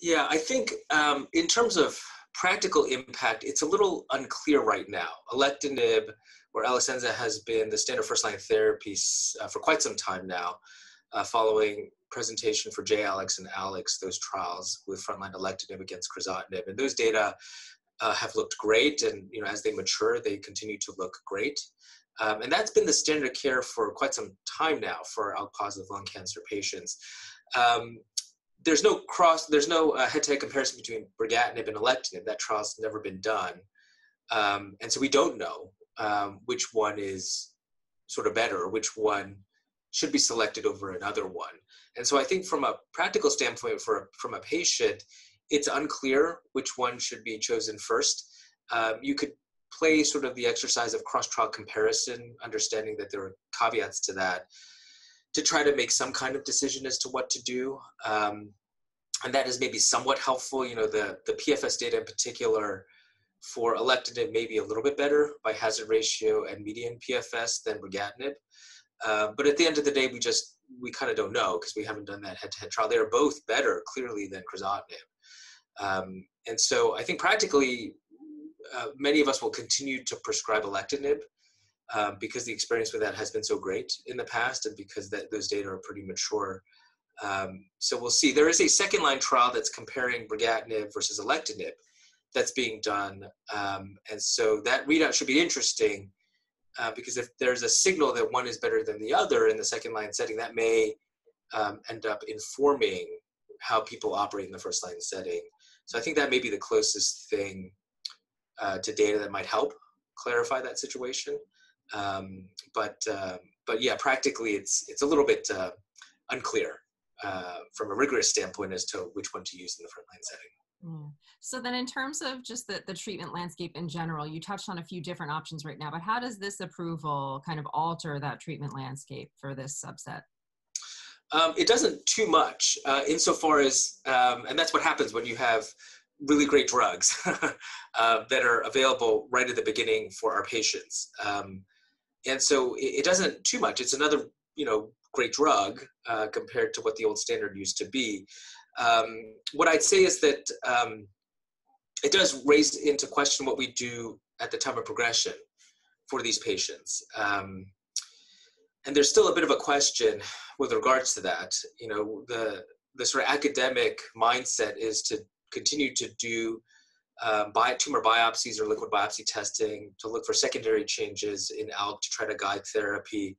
Yeah, I think um, in terms of practical impact, it's a little unclear right now. Alectinib or Alecensa has been the standard first-line therapy uh, for quite some time now, uh, following presentation for JALEX and ALEX, those trials with frontline alectinib against crizotinib. And those data uh, have looked great, and you know, as they mature, they continue to look great. Um, and that's been the standard of care for quite some time now for ALK-positive lung cancer patients. Um, there's no cross, there's no uh, head-to-head comparison between brigatinib and alectinib. That trial's never been done, um, and so we don't know um, which one is sort of better, which one should be selected over another one. And so I think from a practical standpoint, for from a patient, it's unclear which one should be chosen first. Um, you could play sort of the exercise of cross-trial comparison, understanding that there are caveats to that, to try to make some kind of decision as to what to do. Um, and that is maybe somewhat helpful. You know, the, the PFS data in particular for alectinib may be a little bit better by hazard ratio and median PFS than brigatinib. Uh, but at the end of the day, we just, we kind of don't know because we haven't done that head-to-head trial. They're both better, clearly, than crizotinib. Um, and so I think practically, uh, many of us will continue to prescribe alectinib um, because the experience with that has been so great in the past and because that, those data are pretty mature. Um, so we'll see. There is a second line trial that's comparing brigatinib versus alectinib that's being done. Um, and so that readout should be interesting uh, because if there's a signal that one is better than the other in the second line setting, that may um, end up informing how people operate in the first line setting. So I think that may be the closest thing uh, to data that might help clarify that situation. Um, but uh, but yeah, practically it's it's a little bit uh, unclear uh, from a rigorous standpoint as to which one to use in the frontline setting. Mm. So then in terms of just the, the treatment landscape in general, you touched on a few different options right now, but how does this approval kind of alter that treatment landscape for this subset? Um, it doesn't too much uh, insofar as, um, and that's what happens when you have really great drugs uh, that are available right at the beginning for our patients. Um, and so it, it, doesn't too much. It's another, you know, great drug uh, compared to what the old standard used to be. Um, what I'd say is that um, it does raise into question what we do at the time of progression for these patients. Um, and there's still a bit of a question with regards to that. You know, the the sort of academic mindset is to continue to do um, bi- tumor biopsies or liquid biopsy testing to look for secondary changes in ALK to try to guide therapy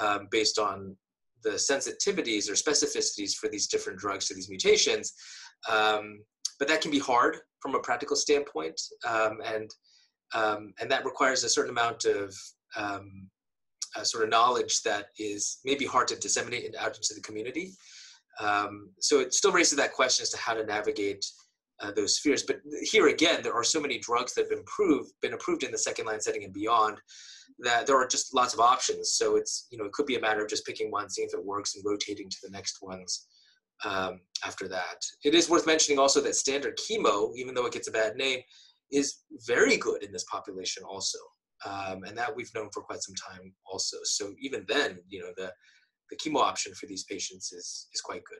um, based on the sensitivities or specificities for these different drugs to these mutations. Um, but that can be hard from a practical standpoint, um, and um, and that requires a certain amount of um, sort of knowledge that is maybe hard to disseminate out into the community. Um, so it still raises that question as to how to navigate uh, those fears. But here again, there are so many drugs that have been approved, been approved in the second line setting and beyond, that there are just lots of options. So it's you know it could be a matter of just picking one, seeing if it works, and rotating to the next ones um, after that. It is worth mentioning also that standard chemo, even though it gets a bad name, is very good in this population also, um, and that we've known for quite some time also. So even then, you know the the chemo option for these patients is is quite good.